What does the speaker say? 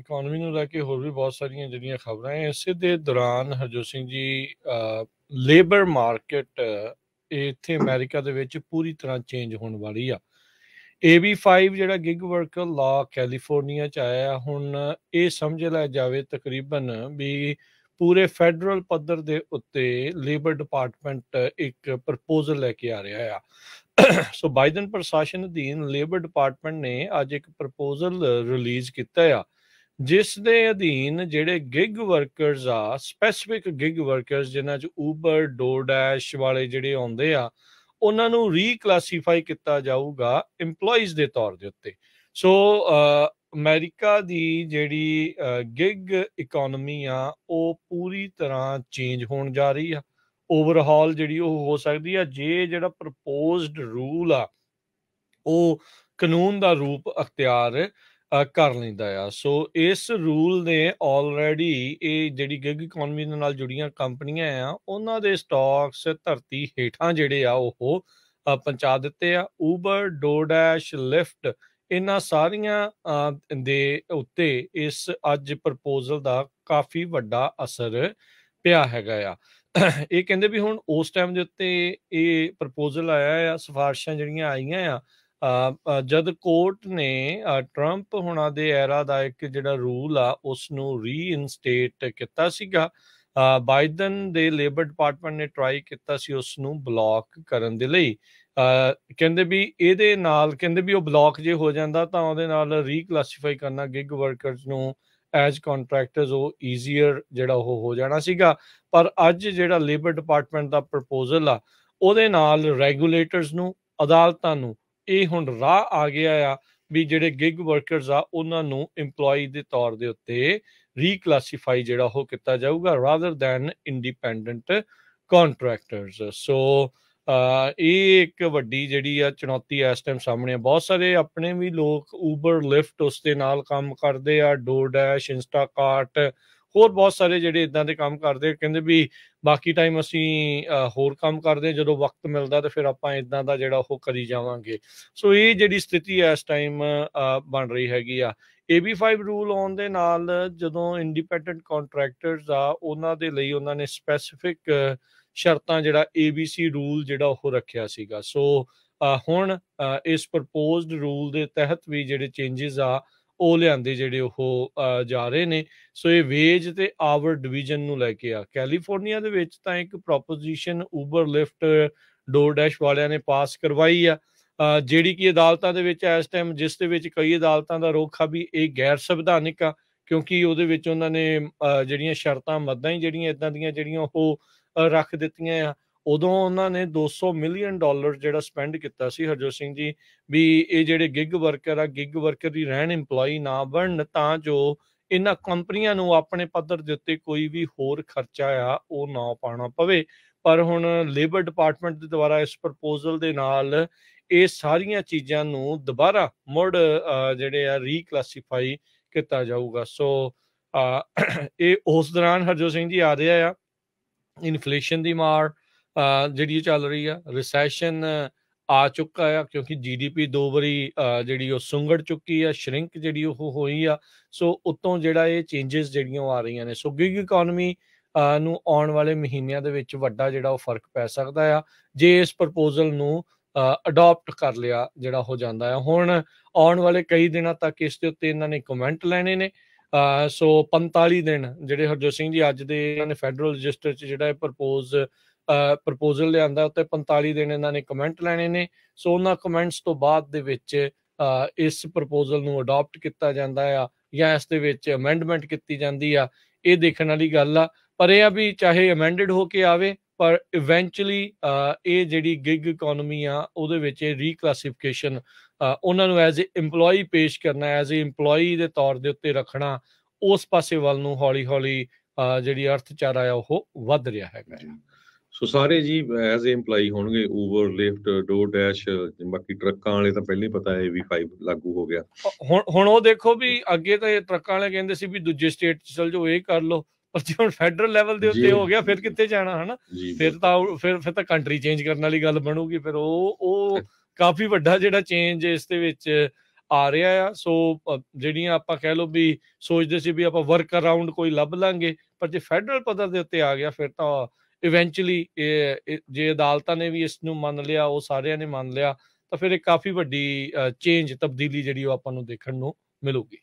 Economy ਨੂੰ ਲੈ ਕੇ ਹੋਰ ਵੀ ਬਹੁਤ ਸਾਰੀਆਂ ਜਿਹੜੀਆਂ ਖਬਰਾਂ ਹੈ ਇਸੇ ਦੇ ਦੌਰਾਨ ਹਰਜੋਤ ਸਿੰਘ ਜੀ ਲੇਬਰ ਮਾਰਕੀਟ ਇੱਥੇ ਅਮਰੀਕਾ ਦੇ ਵਿੱਚ ਪੂਰੀ ਤਰ੍ਹਾਂ ਚੇਂਜ ਹੋਣ ਵਾਲੀ ਆ AB5 ਜਿਹੜਾ ਗਿਗ ਵਰਕਰ ਲਾ ਕੈਲੀਫੋਰਨੀਆ ਚ ਆਇਆ ਹੁਣ ਇਹ ਸਮਝ ਲਿਆ ਜਾਵੇ ਤਕਰੀਬਨ ਵੀ ਪੂਰੇ ਫੈਡਰਲ ਪੱਧਰ ਦੇ ਉੱਤੇ ਲੇਬਰ ਡਿਪਾਰਟਮੈਂਟ ਇੱਕ ਪ੍ਰਪੋਜ਼ਲ ਲੈ ਕੇ ਆ ਰਿਹਾ ਆ ਸੋ ਬਾਈਡਨ ਪ੍ਰਸ਼ਾਸਨ ਅਧੀਨ ਲੇਬਰ ਡਿਪਾਰਟਮੈਂਟ ਨੇ ਅੱਜ ਇੱਕ ਪ੍ਰਪੋਜ਼ਲ ਰਿਲੀਜ਼ ਕੀਤਾ ਆ ਜਿਸ ਦੇ ਅਧੀਨ ਜਿਹੜੇ ਗਿਗ ਵਰਕਰਸ ਆ ਸਪੈਸਿਫਿਕ ਗਿਗ ਵਰਕਰਸ ਜਿਨ੍ਹਾਂ ਚ ਉਬਰ ਡੋਰਡੈਸ਼ ਵਾਲੇ ਜਿਹੜੇ ਆਉਂਦੇ ਆ ਉਹਨਾਂ ਨੂੰ ਰੀਕਲਾਸੀਫਾਈ ਕੀਤਾ ਜਾਊਗਾ EMPLOYEES ਦੇ ਤੌਰ ਦੇ ਉੱਤੇ ਸੋ ਅਮਰੀਕਾ ਦੀ ਜਿਹੜੀ ਗਿਗ ਇਕਨੋਮੀ ਆ ਉਹ ਪੂਰੀ ਤਰ੍ਹਾਂ ਚੇਂਜ ਹੋਣ ਜਾ ਰਹੀ ਆ ਓਵਰਹਾਲ ਜਿਹੜੀ ਉਹ ਹੋ ਸਕਦੀ ਆ ਜੇ ਜਿਹੜਾ ਪ੍ਰਪੋਜ਼ਡ ਰੂਲ ਆ ਉਹ ਕਾਨੂੰਨ ਦਾ ਰੂਪ ਅਖਤਿਆਰ ਕਰ ਲੈਂਦਾ ਆ। ਸੋ ਇਸ ਰੂਲ ਨੇ ਆਲਰੇਡੀ ਇਹ ਜਿਹੜੀ ਗਿਗ ਇਕਨੋਮੀ ਦੇ ਨਾਲ ਜੁੜੀਆਂ ਕੰਪਨੀਆਂ ਆ, ਉਹਨਾਂ ਦੇ ਸਟਾਕਸ ਧਰਤੀ ਹੇਠਾਂ ਜਿਹੜੇ ਆ, ਉਹ ਪਹੁੰਚਾ ਦਿੱਤੇ ਆ। ਉਬਰ ਡੋਡੈਸ਼ ਲਿਫਟ ਇਹਨਾਂ ਸਾਰੀਆਂ ਦੇ ਉੱਤੇ ਇਸ ਅੱਜ ਪ੍ਰਪੋਜ਼ਲ ਦਾ ਕਾਫੀ ਵੱਡਾ ਅਸਰ ਪਿਆ ਹੈਗਾ ਆ। ਇਹ ਕਹਿੰਦੇ ਵੀ ਹੁਣ ਉਸ ਟਾਈਮ ਦੇ ਉੱਤੇ ਇਹ ਪ੍ਰਪੋਜ਼ਲ ਆਇਆ ਆ, ਸਿਫਾਰਸ਼ਾਂ ਜਿਹੜੀਆਂ ਆਈਆਂ ਆ ਜਦ ਕੋਰਟ ਨੇ ਟਰੰਪ ਹੁਣਾਂ ਦੇ ਐਰਾ ਦਾ ਇੱਕ ਜਿਹੜਾ ਰੂਲ ਆ ਉਸ ਨੂੰ ਰੀਇਨਸਟੇਟ ਕੀਤਾ ਸੀਗਾ ਬਾਈਡਨ ਦੇ ਲੇਬਰ ਡਿਪਾਰਟਮੈਂਟ ਨੇ ਟਰਾਈ ਕੀਤਾ ਸੀ ਉਸ ਨੂੰ ਬਲੌਕ ਕਰਨ ਦੇ ਲਈ। ਕਹਿੰਦੇ ਵੀ ਇਹਦੇ ਨਾਲ, ਕਹਿੰਦੇ ਵੀ ਉਹ ਬਲੌਕ ਜੇ ਹੋ ਜਾਂਦਾ ਤਾਂ ਉਹਦੇ ਨਾਲ ਰੀਕਲਾਸੀਫਾਈ ਕਰਨਾ ਗਿਗ ਵਰਕਰਸ ਨੂੰ ਐਜ਼ ਕੰਟਰੈਕਟਰਸ ਉਹ ਈਜ਼ੀਅਰ ਜਿਹੜਾ ਉਹ ਹੋ ਜਾਣਾ ਸੀਗਾ। ਪਰ ਅੱਜ ਜਿਹੜਾ ਲੇਬਰ ਡਿਪਾਰਟਮੈਂਟ ਦਾ ਪ੍ਰਪੋਜ਼ਲ ਆ, ਉਹਦੇ ਨਾਲ ਰੈਗੂਲੇਟਰਸ ਨੂੰ, ਅਦਾਲਤਾਂ ਨੂੰ ਇਹ ਹੁਣ ਰਾਹ ਆ ਗਿਆ ਆ ਵੀ ਜਿਹੜੇ ਗਿਗ ਵਰਕਰਸ ਆ ਉਹਨਾਂ ਨੂੰ EMPLOYEE ਦੇ ਤੌਰ ਦੇ ਉੱਤੇ ਰੀਕਲਾਸੀਫਾਈ ਜਿਹੜਾ ਉਹ ਕੀਤਾ ਜਾਊਗਾ rather than independent contractors so ਇਹ ਇੱਕ ਵੱਡੀ ਜਿਹੜੀ ਆ ਚੁਣੌਤੀ ਇਸ ਟਾਈਮ ਸਾਹਮਣੇ ਆ ਬਹੁਤ ਸਾਰੇ ਆਪਣੇ ਵੀ ਲੋਕ ਉਬਰ ਲਿਫਟ ਉਸ ਦੇ ਨਾਲ ਕੰਮ ਕਰਦੇ ਆ ਡੋਰਡੈਸ਼ ਇੰਸਟਾਕਾਰਟ ਹੋਰ ਬਹੁਤ ਸਾਰੇ ਜਿਹੜੇ ਇਦਾਂ ਦੇ ਕੰਮ ਕਰਦੇ ਕਹਿੰਦੇ ਵੀ ਬਾਕੀ ਟਾਈਮ ਅਸੀਂ ਹੋਰ ਕੰਮ ਕਰਦੇ ਜਦੋਂ ਵਕਤ ਮਿਲਦਾ ਤੇ ਫਿਰ ਆਪਾਂ ਇਦਾਂ ਦਾ ਜਿਹੜਾ ਉਹ ਕਰੀ ਜਾਵਾਂਗੇ ਸੋ ਇਹ ਜਿਹੜੀ ਸਥਿਤੀ ਹੈ ਇਸ ਟਾਈਮ ਬਣ ਰਹੀ ਹੈਗੀ ਆ AB5 ਰੂਲ ਆਉਣ ਦੇ ਨਾਲ ਜਦੋਂ ਇੰਡੀਪੈਂਡੈਂਟ ਕੰਟਰੈਕਟਰਸ ਆ ਉਹਨਾਂ ਦੇ ਲਈ ਉਹਨਾਂ ਨੇ ਸਪੈਸੀਫਿਕ ਸ਼ਰਤਾਂ ਜਿਹੜਾ ABC ਰੂਲ ਜਿਹੜਾ ਉਹ ਰੱਖਿਆ ਸੀਗਾ ਸੋ ਹੁਣ ਇਸ ਪ੍ਰਪੋਜ਼ਡ ਰੂਲ ਦੇ ਤਹਿਤ ਵੀ ਜਿਹੜੇ ਚੇਂजेस ਆ ਉਹ ਲਿਆਂਦੇ ਜਿਹੜੇ ਉਹ ਜਾ ਰਹੇ ਨੇ ਸੋ ਇਹ ਵੇਜ ਤੇ ਆਵਰ ਡਿਵੀਜ਼ਨ ਨੂੰ ਲੈ ਕੇ ਆ ਕੈਲੀਫੋਰਨੀਆ ਦੇ ਵਿੱਚ ਤਾਂ ਇੱਕ ਪ੍ਰੋਪੋਜੀਸ਼ਨ ਉਬਰ ਲਿਫਟ ਡੋਰਡੈਸ਼ ਵਾਲਿਆਂ ਨੇ ਪਾਸ ਕਰਵਾਈ ਆ ਜਿਹੜੀ ਕਿ ਅਦਾਲਤਾਂ ਦੇ ਵਿੱਚ ਇਸ ਟਾਈਮ ਜਿਸ ਦੇ ਵਿੱਚ ਕਈ ਅਦਾਲਤਾਂ ਦਾ ਰੋਖ ਆ ਵੀ ਇਹ ਗੈਰ ਸੰਵਿਧਾਨਿਕ ਆ ਕਿਉਂਕਿ ਉਹਦੇ ਵਿੱਚ ਉਹਨਾਂ ਨੇ ਜਿਹੜੀਆਂ ਸ਼ਰਤਾਂ ਮੱਦਾਂ ਹੀ ਜਿਹੜੀਆਂ ਇਦਾਂ ਦੀਆਂ ਜਿਹੜੀਆਂ ਉਹ ਰੱਖ ਦਿੱਤੀਆਂ ਆ ਉਦੋਂ ਉਹਨਾਂ ਨੇ 200 ਮਿਲੀਅਨ ਡਾਲਰ ਜਿਹੜਾ ਸਪੈਂਡ ਕੀਤਾ ਸੀ ਹਰਜੋਤ ਸਿੰਘ ਜੀ ਵੀ ਇਹ ਜਿਹੜੇ ਗਿਗ ਵਰਕਰ ਆ ਗਿਗ ਵਰਕਰ ਦੀ ਰਹਿਣ EMPLOYEE ਨਾ ਬਣਨ ਤਾਂ ਜੋ ਇਹਨਾਂ ਕੰਪਨੀਆਂ ਨੂੰ ਆਪਣੇ ਪੱਧਰ ਦੇ ਉੱਤੇ ਕੋਈ ਵੀ ਹੋਰ ਖਰਚਾ ਆ ਉਹ ਨਾ ਪਾਣਾ ਪਵੇ ਪਰ ਹੁਣ ਲੇਬਰ ਡਿਪਾਰਟਮੈਂਟ ਦੇ ਦੁਆਰਾ ਇਸ ਪ੍ਰਪੋਜ਼ਲ ਦੇ ਨਾਲ ਇਹ ਸਾਰੀਆਂ ਚੀਜ਼ਾਂ ਨੂੰ ਦੁਬਾਰਾ ਮੁੜ ਜਿਹੜੇ ਆ ਰੀਕਲਾਸੀਫਾਈ ਕੀਤਾ ਜਾਊਗਾ ਸੋ ਇਹ ਉਸ ਦੌਰਾਨ ਹਰਜੋਤ ਸਿੰਘ ਜੀ ਆ ਰਿਹਾ ਆ ਇਨਫਲੇਸ਼ਨ ਦੀ ਮਾਰ ਜਿਹੜੀ ਚੱਲ ਰਹੀ ਆ ਰਿਸੈਸ਼ਨ ਆ ਚੁੱਕਾ ਆ ਕਿਉਂਕਿ ਜੀਡੀਪੀ ਦੋ ਵਾਰੀ ਜਿਹੜੀ ਉਹ ਸੁੰਗੜ ਚੁੱਕੀ ਆ ਸ਼ਰਿੰਕ ਜਿਹੜੀ ਉਹ ਹੋਈ ਆ ਸੋ ਉਤੋਂ ਜਿਹੜਾ ਇਹ ਚੇਂजेस ਜਿਹੜੀਆਂ ਆ ਰਹੀਆਂ ਨੇ ਸੋ ਗਿਗ ਇਕਨੋਮੀ ਨੂੰ ਆਉਣ ਵਾਲੇ ਮਹੀਨਿਆਂ ਦੇ ਵਿੱਚ ਵੱਡਾ ਜਿਹੜਾ ਉਹ ਫਰਕ ਪੈ ਸਕਦਾ ਆ ਜੇ ਇਸ ਪ੍ਰਪੋਜ਼ਲ ਨੂੰ ਅਡਾਪਟ ਕਰ ਲਿਆ ਜਿਹੜਾ ਹੋ ਜਾਂਦਾ ਹੈ ਹੁਣ ਆਉਣ ਵਾਲੇ ਕਈ ਦਿਨਾਂ ਤੱਕ ਇਸ ਦੇ ਉੱਤੇ ਇਹਨਾਂ ਨੇ ਕਮੈਂਟ ਲੈਣੇ ਨੇ ਸੋ 45 ਦਿਨ ਜਿਹੜੇ ਹਰਜੋਤ ਸਿੰਘ ਜੀ ਅੱਜ ਦੇ ਇਹਨਾਂ ਨੇ ਫੈਡਰਲ ਰਜਿਸਟਰ 'ਚ ਜਿਹੜਾ ਇਹ ਪ੍ਰਪੋਜ਼ ਪ੍ਰਪੋਜ਼ਲ ਲਿਆਂਦਾ ਉੱਤੇ 45 ਦਿਨ ਇਹਨਾਂ ਨੇ ਕਮੈਂਟ ਲੈਣੇ ਨੇ ਸੋ ਉਹਨਾਂ ਕਮੈਂਟਸ ਤੋਂ ਬਾਅਦ ਦੇ ਵਿੱਚ ਇਸ ਪ੍ਰਪੋਜ਼ਲ ਨੂੰ ਅਡਾਪਟ ਕੀਤਾ ਜਾਂਦਾ ਆ ਜਾਂ ਇਸ ਦੇ ਵਿੱਚ ਅਮੈਂਡਮੈਂਟ ਕੀਤੀ ਜਾਂਦੀ ਆ ਇਹ ਦੇਖਣ ਵਾਲੀ ਗੱਲ ਆ ਪਰ ਇਹ ਆ ਵੀ ਚਾਹੇ ਅਮੈਂਡਡ ਹੋ ਕੇ ਆਵੇ ਪਰ ਇਵੈਂਚੁਅਲੀ ਇਹ ਜਿਹੜੀ ਗਿਗ ਇਕਨੋਮੀ ਆ ਉਹਦੇ ਵਿੱਚ ਇਹ ਰੀਕਲਾਸੀਫਿਕੇਸ਼ਨ ਉਹਨਾਂ ਨੂੰ ਐਜ਼ ਅ EMPLOYEE ਪੇਸ਼ ਕਰਨਾ ਐਜ਼ ਅ EMPLOYEE ਦੇ ਤੌਰ ਦੇ ਉੱਤੇ ਰੱਖਣਾ ਉਸ ਪਾਸੇ ਵੱਲ ਨੂੰ ਹੌਲੀ-ਹੌਲੀ ਜਿਹੜੀ ਅਰਥਚਾਰਾ ਆ ਉਹ ਵੱਧ ਰਿਹਾ ਹੈਗਾ ਸੋ ਸਾਰੇ ਜੀ ਐਜ਼ ਅ EMPLOYEE ਹੋਣਗੇ ਊਬਰ ਲਿਫਟ ਡੋ ਡੈਸ਼ ਬਾਕੀ ਟਰੱਕਾਂ ਵਾਲੇ ਤਾਂ ਪਹਿਲਾਂ ਹੀ ਪਤਾ ਹੈ ਵੀ 5 ਲਾਗੂ ਹੋ ਗਿਆ ਹੁਣ ਹੁਣ ਉਹ ਦੇਖੋ ਵੀ ਅੱਗੇ ਤਾਂ ਇਹ ਟਰੱਕਾਂ ਵਾਲੇ ਕਹਿੰਦੇ ਸੀ ਵੀ ਦੂਜੇ ਸਟੇਟ ਚ ਚਲ ਜਾਓ ਇਹ ਕਰ ਲਓ ਪਰ ਜੇ ਹੁਣ ਫੈਡਰਲ ਲੈਵਲ ਦੇ ਉੱਤੇ ਹੋ ਗਿਆ ਫਿਰ ਕਿੱਥੇ ਜਾਣਾ ਹਨਾ ਫਿਰ ਤਾਂ ਫਿਰ ਫਿਰ ਤਾਂ ਕੰਟਰੀ ਚੇਂਜ ਕਰਨ ਵਾਲੀ ਗੱਲ ਬਣੂਗੀ ਫਿਰ ਉਹ ਉਹ ਕਾਫੀ ਵੱਡਾ ਜਿਹੜਾ ਚੇਂਜ ਇਸ ਦੇ ਵਿੱਚ ਆ ਰਿਹਾ ਆ ਸੋ ਜਿਹੜੀਆਂ ਆਪਾਂ ਕਹਿ ਲਓ ਵੀ ਸੋਚਦੇ ਸੀ ਵੀ ਆਪਾਂ ਵਰਕ ਅਰਾਊਂਡ ਕੋਈ ਲੱਭ ਲਾਂਗੇ ਪਰ ਜੇ ਫੈਡਰਲ ਪੱਧਰ ਦੇ ਉੱਤੇ ਆ ਗਿਆ ਫਿਰ ਤਾਂ ਇਵੈਂਚੁਅਲੀ ਜੇ ਅਦਾਲਤਾਂ ਨੇ ਵੀ ਇਸ ਨੂੰ ਮੰਨ ਲਿਆ, ਉਹ ਸਾਰਿਆਂ ਨੇ ਮੰਨ ਲਿਆ, ਤਾਂ ਫਿਰ ਇਹ ਕਾਫੀ ਵੱਡੀ ਚੇਂਜ ਤਬਦੀਲੀ ਜਿਹੜੀ ਉਹ ਆਪਾਂ ਨੂੰ ਦੇਖਣ ਨੂੰ ਮਿਲੂਗੀ।